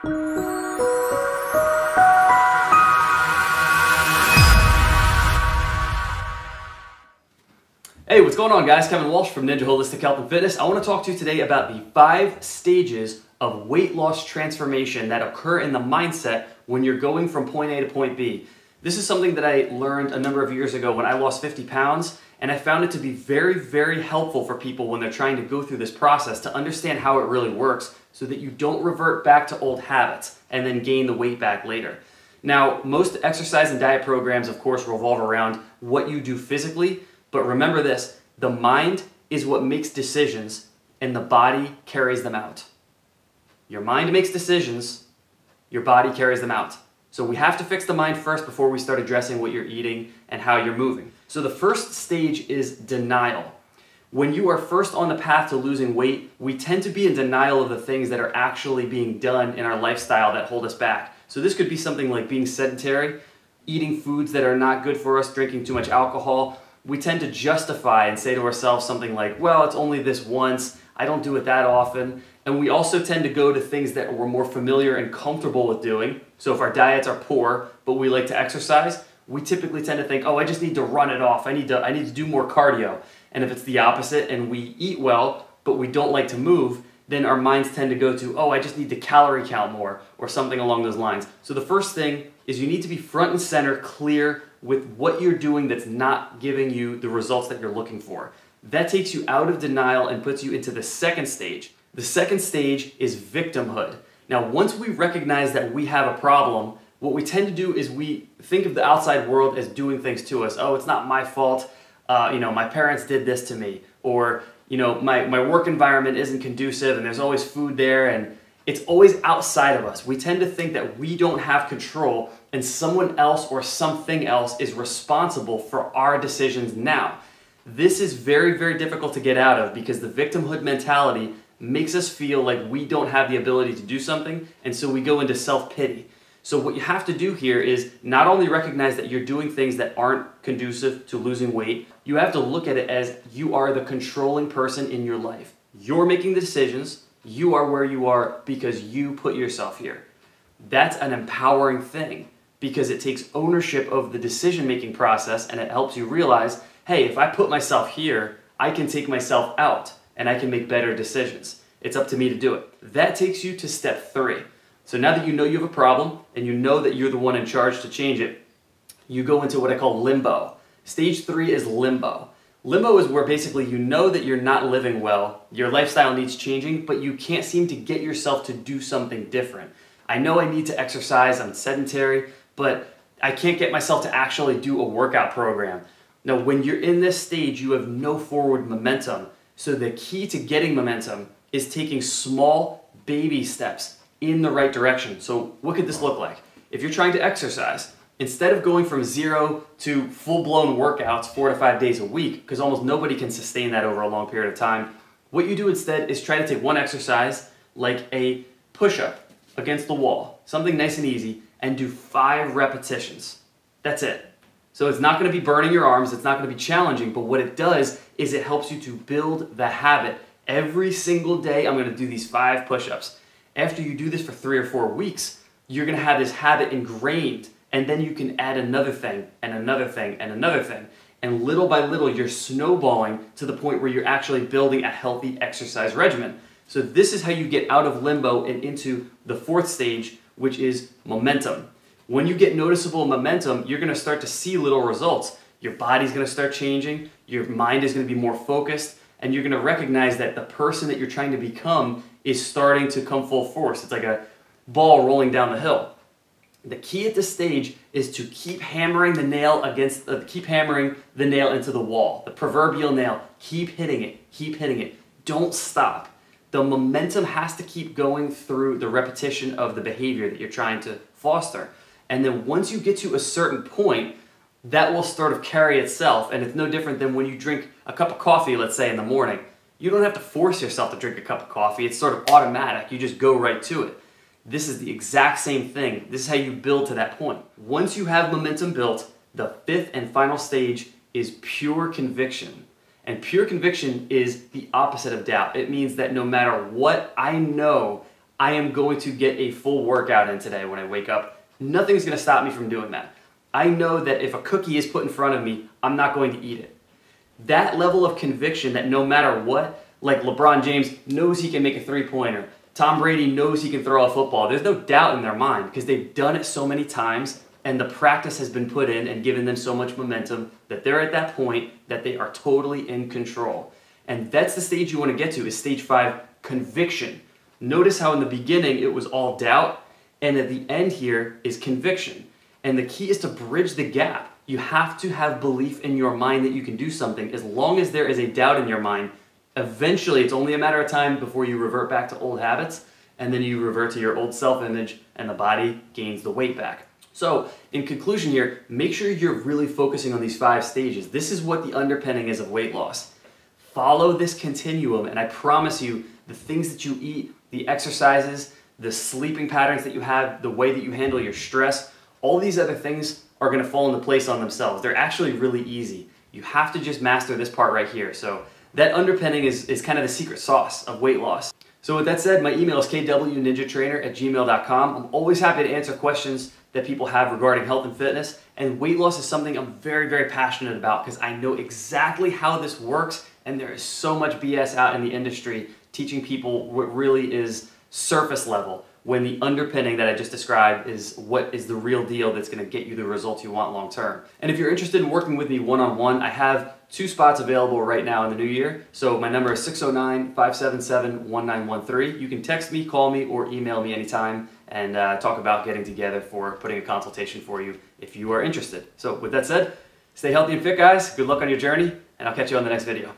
Hey, what's going on guys? Kevin Walsh from Ninja Holistic Health and Fitness. I want to talk to you today about the five stages of weight loss transformation that occur in the mindset when you're going from point A to point B. This is something that I learned a number of years ago when I lost 50 pounds, and I found it to be very, very helpful for people when they're trying to go through this process to understand how it really works so that you don't revert back to old habits and then gain the weight back later. Now, most exercise and diet programs, of course, revolve around what you do physically, but remember this the mind is what makes decisions, and the body carries them out. Your mind makes decisions, your body carries them out. So we have to fix the mind first before we start addressing what you're eating and how you're moving. So the first stage is denial. When you are first on the path to losing weight, we tend to be in denial of the things that are actually being done in our lifestyle that hold us back. So this could be something like being sedentary, eating foods that are not good for us, drinking too much alcohol, we tend to justify and say to ourselves something like, well, it's only this once, I don't do it that often. And we also tend to go to things that we're more familiar and comfortable with doing. So if our diets are poor, but we like to exercise, we typically tend to think, oh, I just need to run it off. I need to, I need to do more cardio. And if it's the opposite and we eat well, but we don't like to move, then our minds tend to go to, oh, I just need to calorie count more or something along those lines. So the first thing is you need to be front and center, clear with what you're doing that's not giving you the results that you're looking for. That takes you out of denial and puts you into the second stage. The second stage is victimhood. Now, once we recognize that we have a problem, what we tend to do is we think of the outside world as doing things to us. Oh, it's not my fault. Uh, you know, my parents did this to me. Or, you know, my, my work environment isn't conducive and there's always food there and it's always outside of us. We tend to think that we don't have control and someone else or something else is responsible for our decisions now. This is very, very difficult to get out of because the victimhood mentality makes us feel like we don't have the ability to do something, and so we go into self pity. So, what you have to do here is not only recognize that you're doing things that aren't conducive to losing weight, you have to look at it as you are the controlling person in your life. You're making the decisions, you are where you are because you put yourself here. That's an empowering thing because it takes ownership of the decision making process and it helps you realize hey, if I put myself here, I can take myself out and I can make better decisions. It's up to me to do it. That takes you to step three. So now that you know you have a problem and you know that you're the one in charge to change it, you go into what I call limbo. Stage three is limbo. Limbo is where basically you know that you're not living well, your lifestyle needs changing, but you can't seem to get yourself to do something different. I know I need to exercise, I'm sedentary, but I can't get myself to actually do a workout program. Now, when you're in this stage, you have no forward momentum. So the key to getting momentum is taking small baby steps in the right direction. So what could this look like? If you're trying to exercise, instead of going from zero to full-blown workouts four to five days a week, because almost nobody can sustain that over a long period of time, what you do instead is try to take one exercise, like a push-up against the wall, something nice and easy, and do five repetitions. That's it. So it's not going to be burning your arms, it's not going to be challenging, but what it does is it helps you to build the habit. Every single day, I'm going to do these five push ups. After you do this for three or four weeks, you're to have this habit ingrained, and then you can add another thing, and another thing, and another thing. And little by little, you're snowballing to the point where you're actually building a healthy exercise regimen. So, this is how you get out of limbo and into the fourth stage, which is momentum. When you get noticeable momentum, you're gonna start to see little results. Your body's gonna start changing, your mind is gonna be more focused, and you're gonna recognize that the person that you're trying to become is starting to come full force. It's like a ball rolling down the hill. The key at this stage is to keep hammering the nail against, uh, keep hammering the nail into the wall, the proverbial nail. Keep hitting it, keep hitting it. Don't stop the momentum has to keep going through the repetition of the behavior that you're trying to foster. And then once you get to a certain point, that will sort of carry itself. And it's no different than when you drink a cup of coffee, let's say in the morning. You don't have to force yourself to drink a cup of coffee. It's sort of automatic. You just go right to it. This is the exact same thing. This is how you build to that point. Once you have momentum built, the fifth and final stage is pure conviction. And pure conviction is the opposite of doubt. It means that no matter what I know, I am going to get a full workout in today when I wake up. Nothing's gonna stop me from doing that. I know that if a cookie is put in front of me, I'm not going to eat it. That level of conviction that no matter what, like LeBron James knows he can make a three pointer, Tom Brady knows he can throw a football. There's no doubt in their mind because they've done it so many times and the practice has been put in and given them so much momentum that they're at that point that they are totally in control. And that's the stage you want to get to is stage five, conviction. Notice how in the beginning it was all doubt and at the end here is conviction. And the key is to bridge the gap. You have to have belief in your mind that you can do something. As long as there is a doubt in your mind, eventually it's only a matter of time before you revert back to old habits and then you revert to your old self-image and the body gains the weight back. So in conclusion here, make sure you're really focusing on these five stages. This is what the underpinning is of weight loss. Follow this continuum and I promise you the things that you eat, the exercises, the sleeping patterns that you have, the way that you handle your stress, all these other things are gonna fall into place on themselves. They're actually really easy. You have to just master this part right here. So that underpinning is, is kind of the secret sauce of weight loss. So with that said, my email is kwninjatrainer at gmail.com. I'm always happy to answer questions that people have regarding health and fitness. And weight loss is something I'm very, very passionate about because I know exactly how this works and there is so much BS out in the industry teaching people what really is surface level when the underpinning that I just described is what is the real deal that's going to get you the results you want long term. And if you're interested in working with me one on one, I have two spots available right now in the new year. So my number is 609 577 1913. You can text me, call me, or email me anytime and uh, talk about getting together for putting a consultation for you if you are interested. So, with that said, stay healthy and fit, guys. Good luck on your journey, and I'll catch you on the next video.